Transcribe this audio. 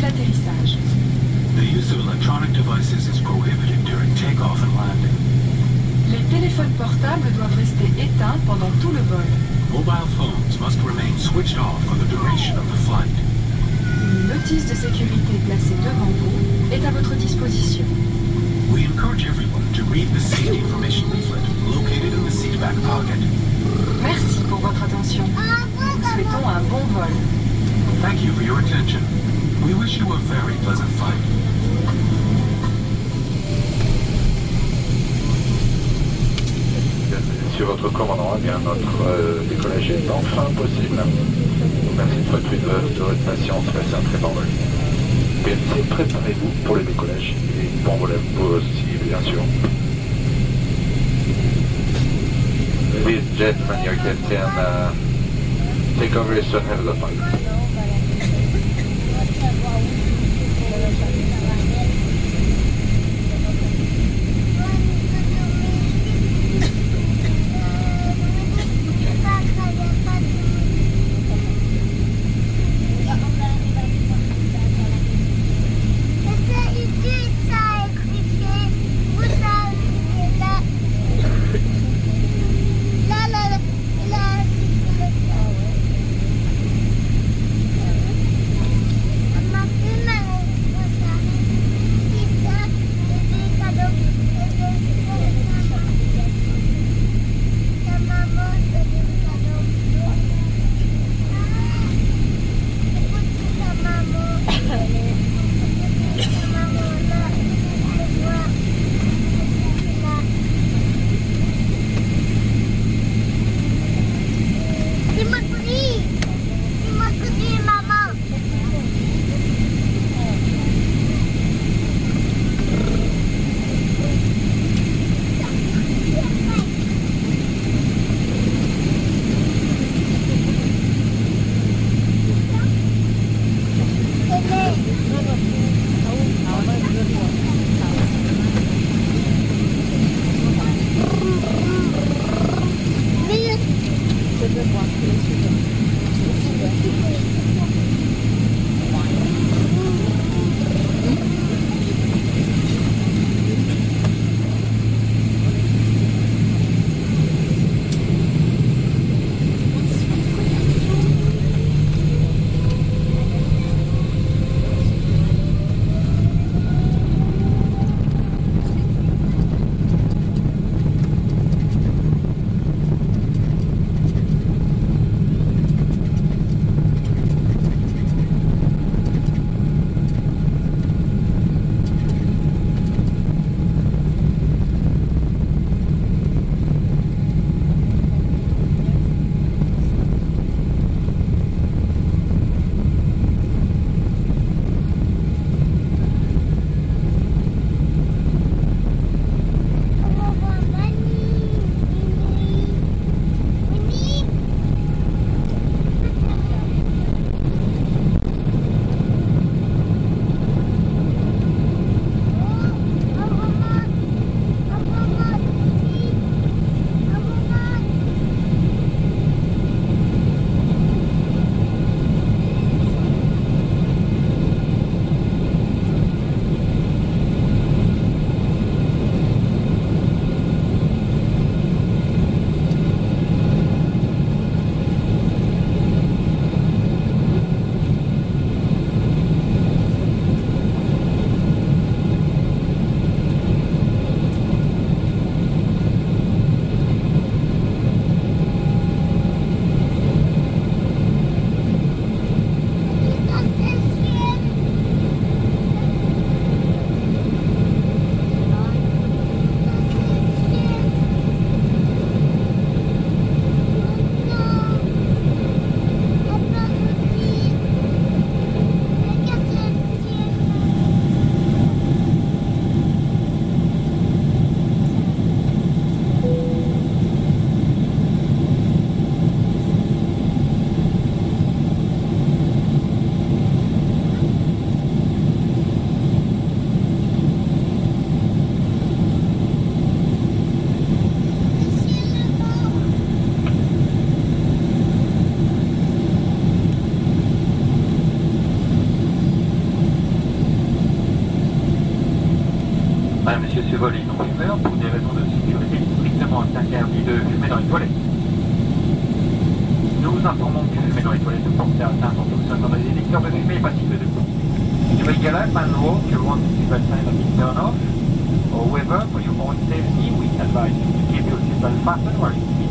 l'atterrissage. The use of electronic devices is prohibited during takeoff and landing. Les téléphones portables doivent rester éteints pendant tout le vol. Mobile phones must remain switched off for the duration of the flight. Une notice de sécurité placée devant vous est à votre disposition. We encourage everyone to read the safety information leaflet located in the seat back pocket. Merci pour votre attention. Nous souhaitons un bon vol. Thank you for your attention. We wish you a very pleasant flight. Sur votre commandant, eh bien, notre euh, décollage est enfin possible. Merci de plus de, votre patience, passez un très bon vol. PNC, préparez-vous pour le décollage et bon vol vous aussi, bien sûr. And gentlemen, your captain, uh, take over your son, have the flight. Madame, monsieur, ce vol est non. Pour des raisons de sécurité, strictement interdit de fumer dans les toilettes. Nous vous informons que fumer dans les toilettes peut porter atteinte en fonctionnement des détecteurs de fumée et passible de coup. You may get out and to seatbelt sign has been turned off. However, for your own safety, we advise you to keep your seatbelt fastened while you